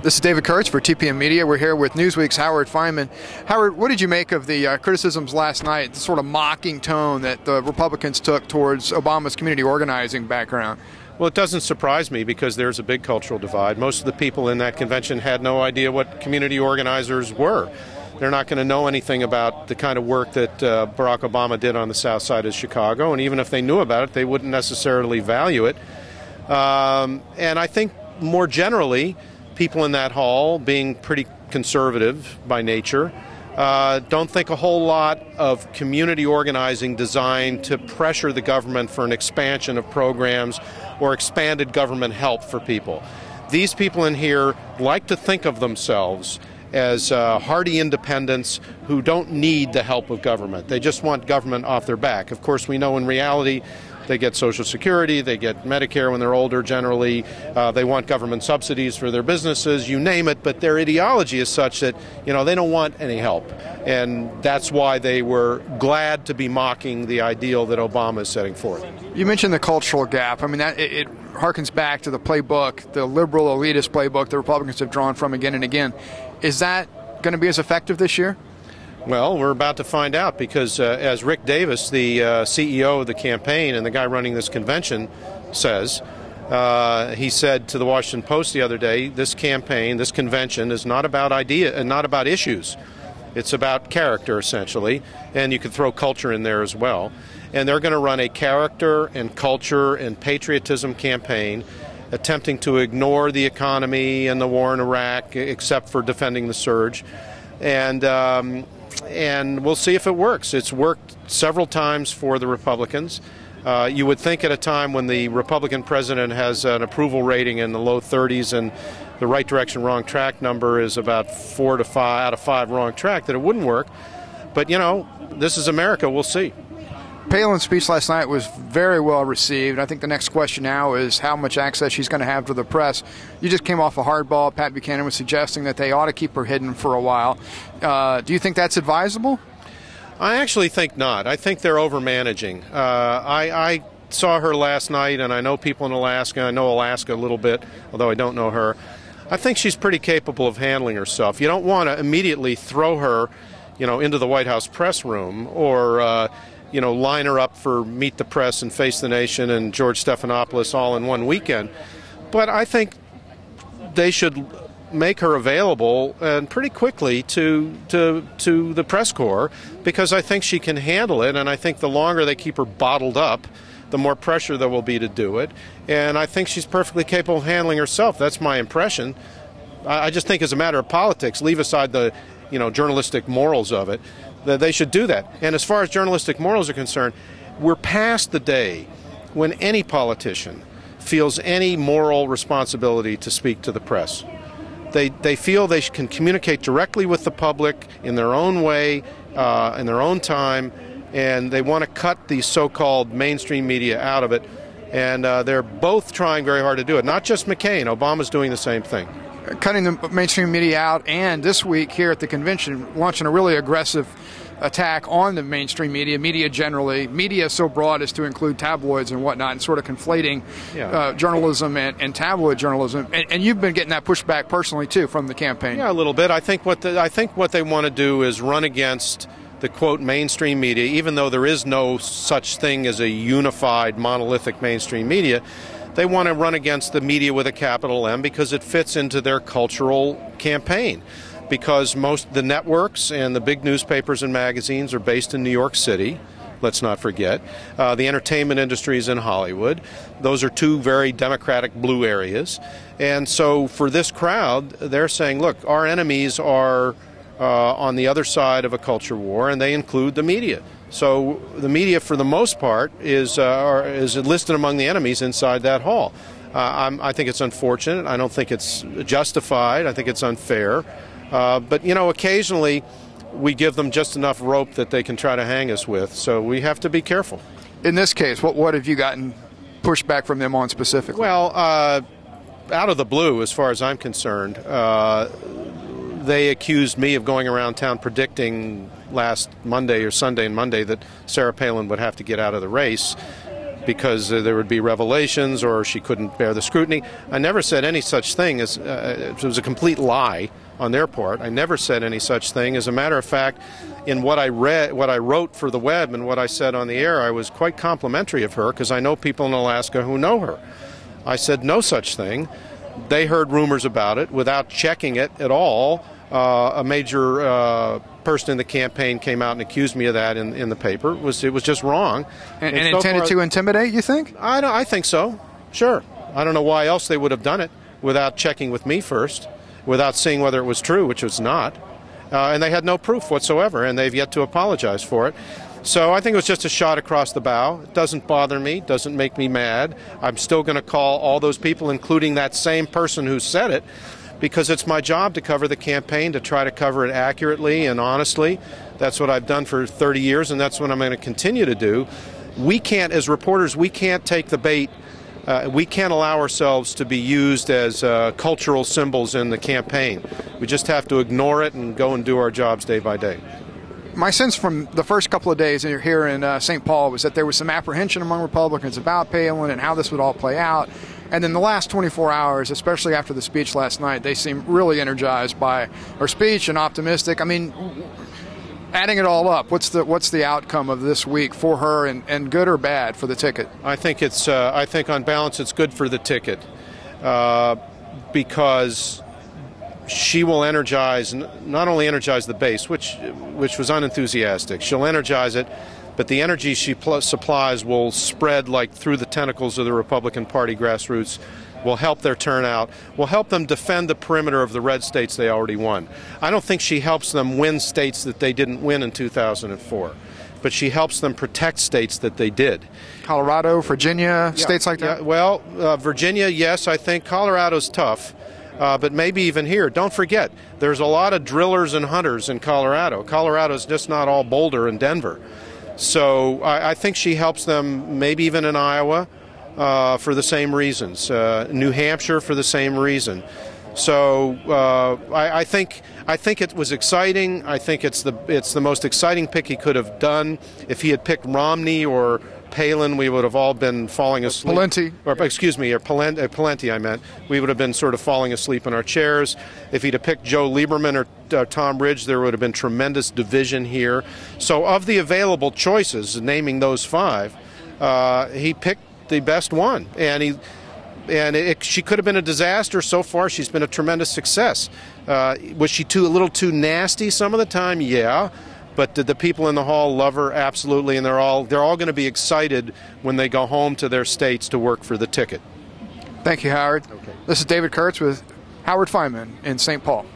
This is David Kurtz for TPM Media. We're here with Newsweek's Howard Fineman. Howard, what did you make of the uh, criticisms last night, the sort of mocking tone that the Republicans took towards Obama's community organizing background? Well, it doesn't surprise me because there's a big cultural divide. Most of the people in that convention had no idea what community organizers were. They're not going to know anything about the kind of work that uh, Barack Obama did on the south side of Chicago, and even if they knew about it, they wouldn't necessarily value it. Um, and I think more generally, people in that hall, being pretty conservative by nature, uh, don't think a whole lot of community organizing designed to pressure the government for an expansion of programs or expanded government help for people. These people in here like to think of themselves as uh, hardy independents who don't need the help of government. They just want government off their back. Of course, we know in reality they get Social Security, they get Medicare when they're older generally, uh, they want government subsidies for their businesses, you name it, but their ideology is such that, you know, they don't want any help. And that's why they were glad to be mocking the ideal that Obama is setting forth. You mentioned the cultural gap. I mean, that, it, it harkens back to the playbook, the liberal elitist playbook the Republicans have drawn from again and again. Is that going to be as effective this year? Well, we're about to find out because, uh, as Rick Davis, the uh, CEO of the campaign and the guy running this convention, says, uh, he said to the Washington Post the other day, "This campaign, this convention, is not about idea and not about issues. It's about character, essentially, and you can throw culture in there as well. And they're going to run a character and culture and patriotism campaign." Attempting to ignore the economy and the war in Iraq, except for defending the surge, and um, and we'll see if it works. It's worked several times for the Republicans. Uh, you would think at a time when the Republican president has an approval rating in the low 30s and the right direction, wrong track number is about four to five out of five wrong track that it wouldn't work. But you know, this is America. We'll see. Palin's speech last night was very well received. I think the next question now is how much access she's going to have to the press. You just came off a hardball. Pat Buchanan was suggesting that they ought to keep her hidden for a while. Uh, do you think that's advisable? I actually think not. I think they're over managing. Uh, I, I saw her last night, and I know people in Alaska. I know Alaska a little bit, although I don't know her. I think she's pretty capable of handling herself. You don't want to immediately throw her, you know, into the White House press room or. Uh, you know, line her up for Meet the Press and Face the Nation and George Stephanopoulos all in one weekend. But I think they should make her available and pretty quickly to to to the press corps because I think she can handle it. And I think the longer they keep her bottled up the more pressure there will be to do it. And I think she's perfectly capable of handling herself. That's my impression. I, I just think as a matter of politics leave aside the you know journalistic morals of it they should do that. And as far as journalistic morals are concerned, we're past the day when any politician feels any moral responsibility to speak to the press. They, they feel they can communicate directly with the public in their own way, uh, in their own time, and they want to cut the so called mainstream media out of it. And uh, they're both trying very hard to do it. Not just McCain, Obama's doing the same thing cutting the mainstream media out, and this week here at the convention, launching a really aggressive attack on the mainstream media, media generally, media so broad as to include tabloids and whatnot, and sort of conflating yeah. uh, journalism and, and, tabloid journalism. And, and, you've been getting that pushback personally too from the campaign. Yeah, a little bit. I think what the, I think what they want to do is run against the quote mainstream media, even though there is no such thing as a unified monolithic mainstream media they want to run against the media with a capital M because it fits into their cultural campaign. Because most the networks and the big newspapers and magazines are based in New York City. Let's not forget. Uh, the entertainment industry is in Hollywood. Those are two very democratic blue areas. And so for this crowd, they're saying, look, our enemies are uh, on the other side of a culture war, and they include the media. So the media, for the most part, is uh, is listed among the enemies inside that hall. Uh, i think it's unfortunate. I don't think it's justified. I think it's unfair. Uh, but you know, occasionally we give them just enough rope that they can try to hang us with. So we have to be careful. In this case, what what have you gotten pushback from them on specifically? Well, uh, out of the blue, as far as I'm concerned, uh, they accused me of going around town predicting last Monday or Sunday and Monday that Sarah Palin would have to get out of the race. because uh, there would be revelations or she couldn't bear the scrutiny. I never said any such thing as uh, it was a complete lie on their part. I never said any such thing. As a matter of fact, in what I read, what I wrote for the web, and what I said on the air, I was quite complimentary of her because I know people in Alaska who know her. I said no such thing. They heard rumors about it without checking it at all. Uh, a major uh, person in the campaign came out and accused me of that in, in the paper. It was it was just wrong and, and, and so intended far, to intimidate? You think? I don't, I think so. Sure. I don't know why else they would have done it without checking with me first, without seeing whether it was true, which was not. Uh, and they had no proof whatsoever, and they've yet to apologize for it. So I think it was just a shot across the bow. It doesn't bother me, doesn't make me mad. I'm still going to call all those people, including that same person who said it, because it's my job to cover the campaign, to try to cover it accurately and honestly. That's what I've done for 30 years, and that's what I'm going to continue to do. We can't, as reporters, we can't take the bait. Uh, we can't allow ourselves to be used as uh, cultural symbols in the campaign. We just have to ignore it and go and do our jobs day by day my sense from the first couple of days here in uh, St. Paul was that there was some apprehension among Republicans about Palin and how this would all play out. And then the last 24 hours, especially after the speech last night, they seem really energized by her speech and optimistic. I mean, adding it all up, what's the what's the outcome of this week for her, and, and good or bad for the ticket? I think it's uh, I think on balance it's good for the ticket uh, because she will energize not only energize the base, which which was unenthusiastic. She'll energize it, but the energy she pl- supplies will spread like through the tentacles of the Republican Party grassroots. Will help their turnout. Will help them defend the perimeter of the red states they already won. I don't think she helps them win states that they didn't win in 2004 but she helps them protect states that they did. Colorado, Virginia, yeah, states like that? Yeah, well, uh, Virginia, yes, I think Colorado's tough uh, but maybe even here. Don't forget, there's a lot of drillers and hunters in Colorado. Colorado's just not all Boulder and Denver. So I, I think she helps them, maybe even in Iowa, uh, for the same reasons. Uh, New Hampshire for the same reason. So uh, I, I, think I think it was exciting. I think it's the it's the most exciting pick he could have done. If he had picked Romney or Palin, we would have all been falling asleep. Pawlenty. Or, excuse me, or uh, I meant. We would have been sort of falling asleep in our chairs. If he'd have picked Joe Lieberman or uh, Tom Ridge, there would have been tremendous division here. So, of the available choices, naming those five, uh, he picked the best one. And he. And it, she could have been a disaster. So far, she's been a tremendous success. Uh, was she too a little too nasty some of the time? Yeah. But the, the people in the hall love her absolutely, and they're all they're all going to be excited when they go home to their states to work for the ticket. Thank you, Howard. Okay. This is David Kurtz with Howard Fineman in St. Paul.